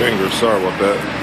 fingers. Sorry about that.